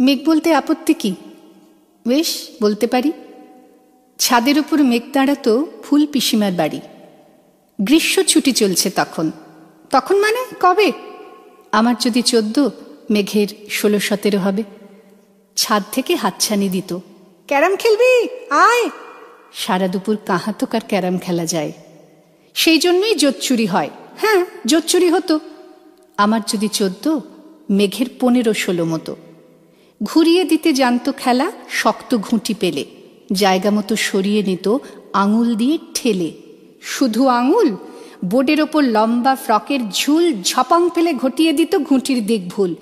মেঘ বলতে আপত্তি কি? বেশ, বলতে পারি। ছাদের উপর মেঘ দাঁড়াতো ফুল পিসিমার বাড়ি। গ্রীষ্ম ছুটি চলছে তখন। তখন মানে কবে? আমার যদি চোদ্দ, মেঘের ষোলো, সতেরো হবে। ছাদ থেকে হাতছানি দিত। ক্যারাম খেলবি? আয়! সারা দুপুর কাহাতকার ক্যারাম খেলা যায়। সেই জন্যই জোচ্চুরি হয়। হ্যাঁ জোচ্চুরি হতো। আমার যদি চোদ্দ, মেঘের পনেরো, ষোলো মতো। ঘুরিয়ে দিতে জানত খেলা, শক্ত ঘুঁটি পেলে। জায়গা মতো সরিয়ে নিত, আঙুল দিয়ে ঠেলে। শুধু আঙুল? বোর্ডের ওপর লম্বা ফ্রকের ঝুল ঝপাং ফেলে ঘটিয়ে দিত ঘুঁটির দিক ভুল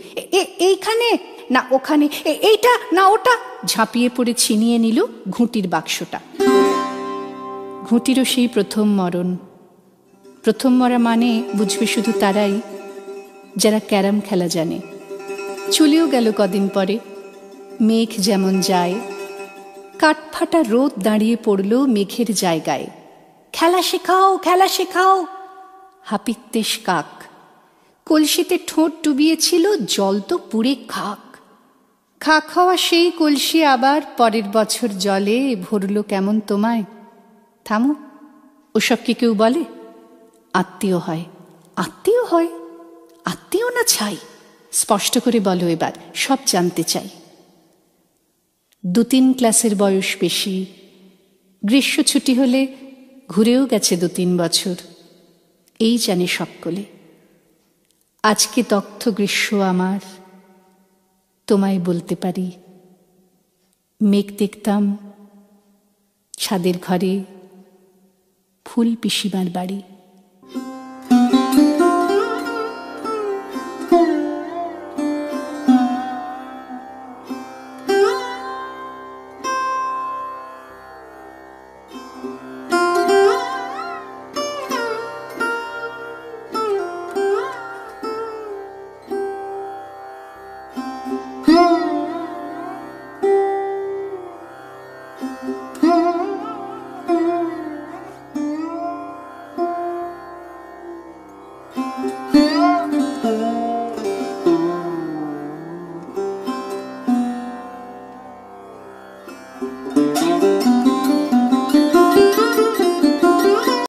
এইখানে? না, ওখানে। এইটা? না, ওটা? ঝাঁপিয়ে পড়ে ছিনিয়ে নিল ঘুঁটির বাক্সটা। ঘুঁটিরও সেই প্রথম মরণ। প্রথম মরা মানে বুঝবে শুধু তারাই, যারা ক্যারাম খেলা জানে। চলেও গেল কদিন পরে। মেঘ যেমন যায়, কাঠফাটা রোদ দাঁড়িয়ে পড়ল মেঘের জায়গায়। খেলা শেখাও খেলা শেখাও, হাপিত্তেশ কাক। কলসিতে ঠোঁট ডুবিয়েছিল জল তো পুড়ে খাক। খা খাওয়া সেই কলসি আবার পরের বছর জলে ভরল কেমন তোমায়? থামো, ওসব কি কেউ বলে? আত্মীয় হয়। আত্মীয় হয়? আত্মীয় না ছাই? স্পষ্ট করে বলো এবার, সব জানতে চাই। দু তিন ক্লাসের বয়স বেশি, গ্রীষ্ম ছুটি হলে ঘুরেও গেছে দু তিন বছর, এই জানে সকলে। আজকে তথ্য গ্রীষ্ম আমার, তোমায় বলতে পারি। মেঘ দেখতাম ছাদের ঘরে ফুল পিসিমার বাড়ি। Hmm.